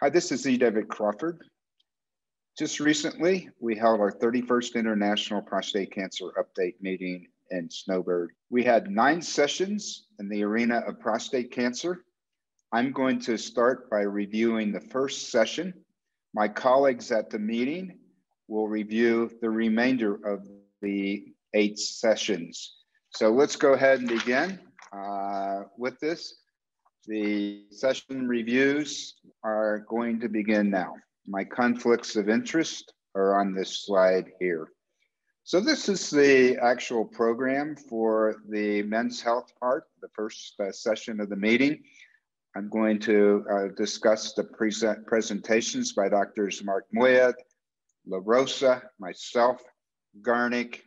Hi, this is E. David Crawford. Just recently, we held our 31st International Prostate Cancer Update meeting in Snowbird. We had nine sessions in the arena of prostate cancer. I'm going to start by reviewing the first session. My colleagues at the meeting will review the remainder of the eight sessions. So let's go ahead and begin uh, with this. The session reviews are going to begin now. My conflicts of interest are on this slide here. So this is the actual program for the men's health part, the first uh, session of the meeting. I'm going to uh, discuss the present presentations by Doctors Mark Moyad, La Rosa, myself, Garnick,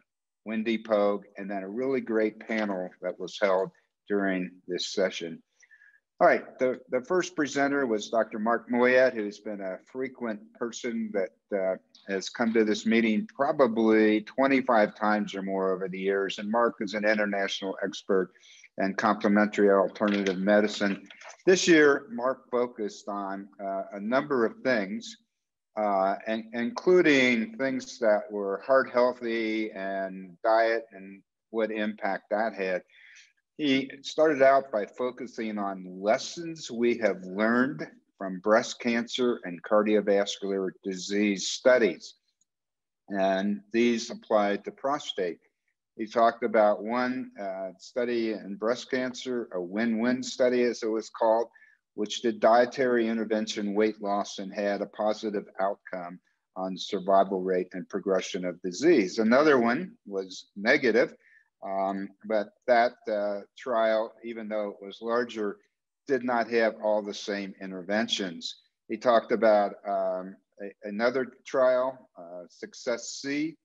Wendy Pogue, and then a really great panel that was held during this session. All right, the, the first presenter was Dr. Mark Moyad, who's been a frequent person that uh, has come to this meeting probably 25 times or more over the years. And Mark is an international expert in complementary alternative medicine. This year, Mark focused on uh, a number of things uh, and, including things that were heart healthy and diet and what impact that had. He started out by focusing on lessons we have learned from breast cancer and cardiovascular disease studies. And these applied to prostate. He talked about one uh, study in breast cancer, a win win study, as it was called, which did dietary intervention weight loss and had a positive outcome on survival rate and progression of disease. Another one was negative, um, but that uh, trial, even though it was larger, did not have all the same interventions. He talked about um, a, another trial, uh, Success C,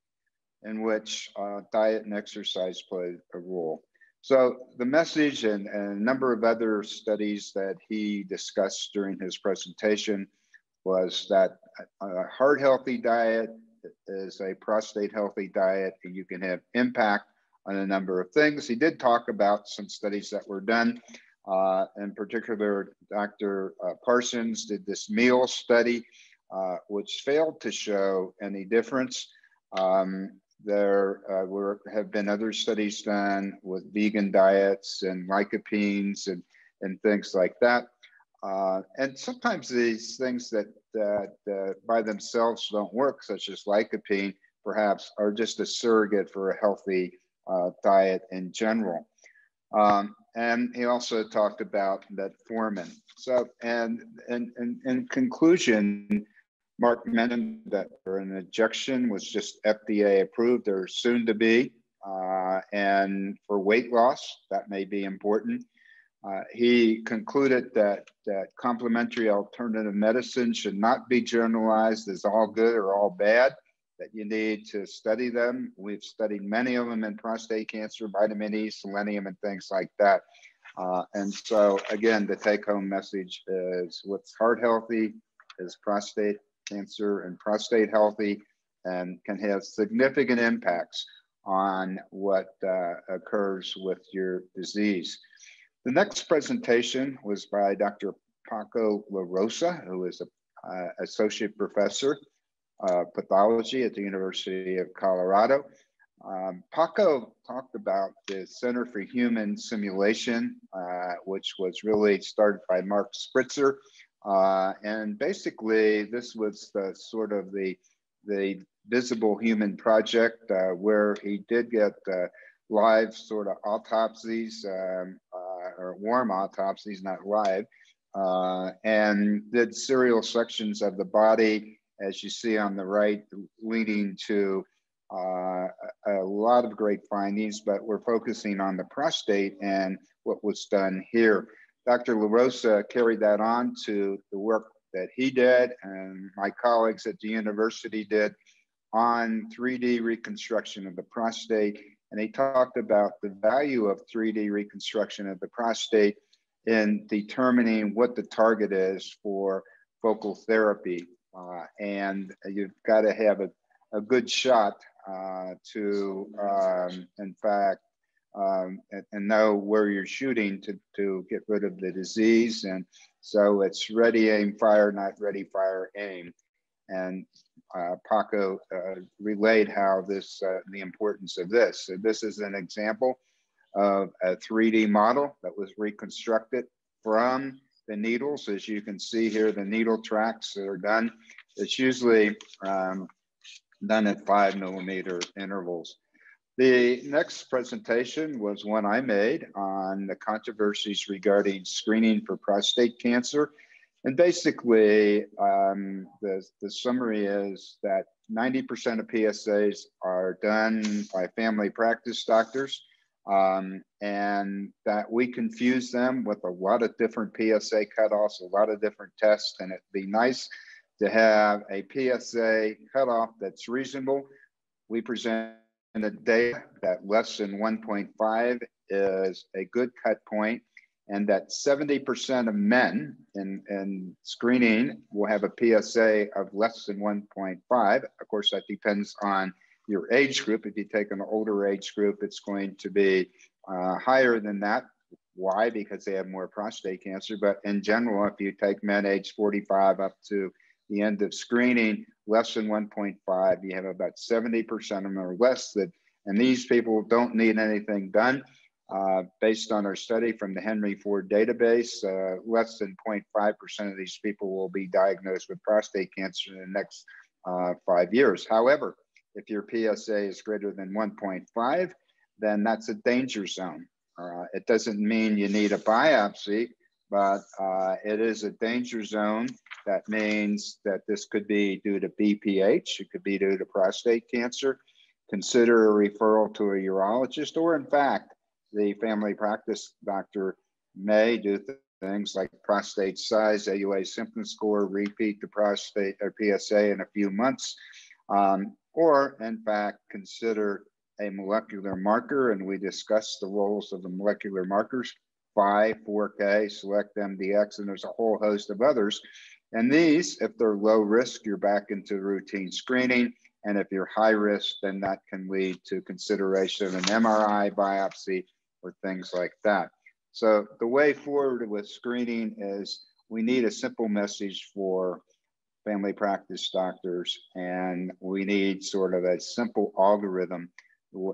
in which uh, diet and exercise played a role. So the message and, and, a number of other studies that he discussed during his presentation was that a heart healthy diet is a prostate healthy diet and you can have impact on a number of things. He did talk about some studies that were done. Uh, in particular, Dr. Uh, Parsons did this MEAL study, uh, which failed to show any difference. Um, there uh, were, have been other studies done with vegan diets and lycopenes and, and things like that. Uh, and sometimes these things that, that uh, by themselves don't work, such as lycopene, perhaps are just a surrogate for a healthy uh, diet in general. Um, and he also talked about metformin. So, and, and, and in conclusion, Mark mentioned that an injection was just FDA approved or soon to be. Uh, and for weight loss, that may be important. Uh, he concluded that, that complementary alternative medicine should not be generalized as all good or all bad, that you need to study them. We've studied many of them in prostate cancer, vitamin E, selenium, and things like that. Uh, and so, again, the take home message is what's heart healthy is prostate cancer and prostate healthy and can have significant impacts on what uh, occurs with your disease. The next presentation was by Dr. Paco La Rosa, who is an uh, associate professor of pathology at the University of Colorado. Um, Paco talked about the Center for Human Simulation, uh, which was really started by Mark Spitzer uh, and basically, this was the sort of the the visible human project uh, where he did get uh, live sort of autopsies um, uh, or warm autopsies, not live, uh, and did serial sections of the body, as you see on the right, leading to uh, a lot of great findings. But we're focusing on the prostate and what was done here. Dr. LaRosa carried that on to the work that he did and my colleagues at the university did on 3D reconstruction of the prostate. And he talked about the value of 3D reconstruction of the prostate in determining what the target is for focal therapy. Uh, and you've got to have a, a good shot uh, to, um, in fact, um, and, and, know where you're shooting to, to get rid of the disease. And So it's ready, aim, fire, not ready, fire, aim. And uh, Paco uh, relayed how this, uh, the importance of this. So this is an example of a 3D model that was reconstructed from the needles. As you can see here, the needle tracks that are done. It's usually um, done at five millimeter intervals. The next presentation was one I made on the controversies regarding screening for prostate cancer. And basically, um, the, the summary is that 90% of PSAs are done by family practice doctors, um, and that we confuse them with a lot of different PSA cutoffs, a lot of different tests, and it'd be nice to have a PSA cutoff that's reasonable. We present the data that less than 1.5 is a good cut point and that 70% of men in, in screening will have a PSA of less than 1.5. Of course, that depends on your age group. If you take an older age group, it's going to be uh, higher than that. Why? Because they have more prostate cancer. But in general, if you take men age 45 up to the end of screening, less than 1.5, you have about 70% of them or less that, and these people don't need anything done. Uh, based on our study from the Henry Ford database, uh, less than 0.5% of these people will be diagnosed with prostate cancer in the next uh, five years. However, if your PSA is greater than 1.5, then that's a danger zone. Uh, it doesn't mean you need a biopsy, but uh, it is a danger zone. That means that this could be due to BPH, it could be due to prostate cancer. Consider a referral to a urologist, or in fact, the family practice doctor may do th things like prostate size, AUA symptom score, repeat the prostate or PSA in a few months, um, or in fact, consider a molecular marker. And we discussed the roles of the molecular markers 5, 4K, SelectMDx, and there's a whole host of others. And these, if they're low risk, you're back into routine screening. And if you're high risk, then that can lead to consideration of an MRI biopsy or things like that. So the way forward with screening is we need a simple message for family practice doctors, and we need sort of a simple algorithm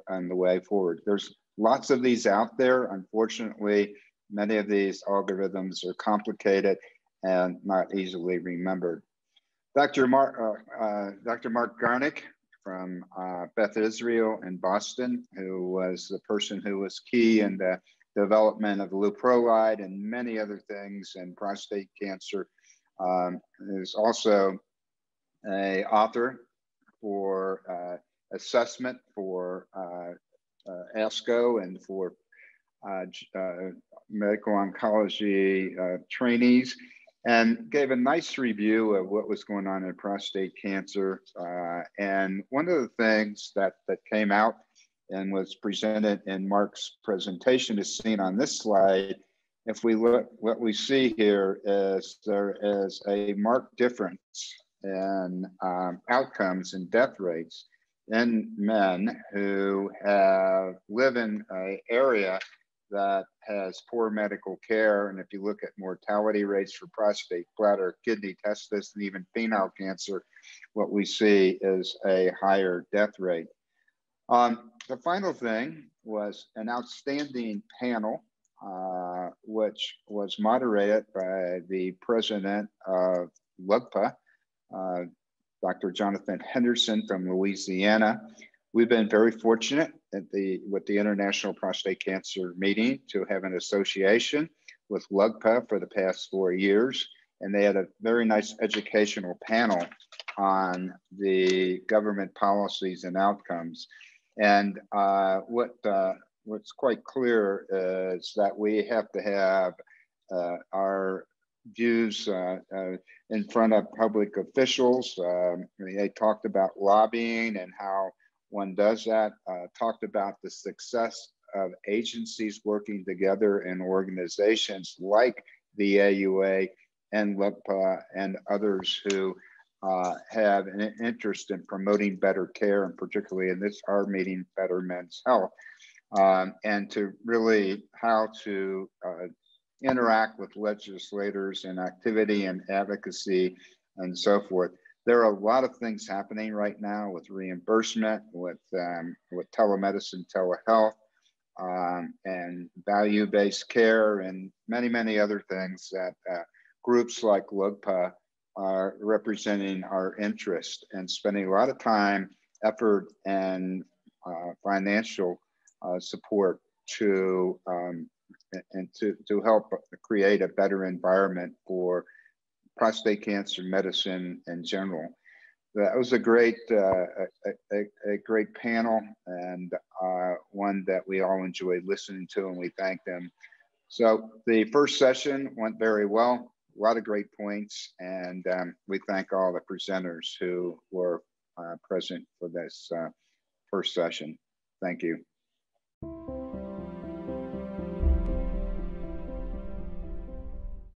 on the way forward. There's lots of these out there. Unfortunately, Many of these algorithms are complicated and not easily remembered. Dr. Mark, uh, uh, Dr. Mark Garnick from uh, Beth Israel in Boston, who was the person who was key in the development of leuprolide and many other things in prostate cancer, um, is also a author for uh, assessment for uh, uh, ASCO and for uh, uh, medical oncology uh, trainees and gave a nice review of what was going on in prostate cancer. And one of the things that, that came out and was presented in Mark's presentation is seen on this slide. If we look, what we see here is there is a marked difference in um, outcomes and death rates in men who have live in an area that has poor medical care. And if you look at mortality rates for prostate, bladder, kidney, testis, and even penile cancer, what we see is a higher death rate. Um, the final thing was an outstanding panel, uh, which was moderated by the president of LUGPA, uh, Dr. Jonathan Henderson from Louisiana. We've been very fortunate at the with the International Prostate Cancer Meeting to have an association with LUGPA for the past four years, and they had a very nice educational panel on the government policies and outcomes. And uh, what uh, what's quite clear is that we have to have uh, our views uh, uh, in front of public officials. Um, they talked about lobbying and how one does that. Uh, talked about the success of agencies working together in organizations like the AUA and LUGPA and others who uh, have an interest in promoting better care, and particularly in this our meeting, better men's health, um, and to really how to uh, interact with legislators and activity and advocacy and so forth. There are a lot of things happening right now with reimbursement, with um, with telemedicine, telehealth, um, and value-based care, and many many other things that uh, groups like LUGPA are representing our interest and spending a lot of time, effort, and uh, financial uh, support to um, and to, to help create a better environment for prostate cancer medicine in general. That was a great, uh, a, a, a, great panel and uh, one that we all enjoyed listening to and we thank them. So the first session went very well, a lot of great points and um, we thank all the presenters who were uh, present for this uh, first session. Thank you.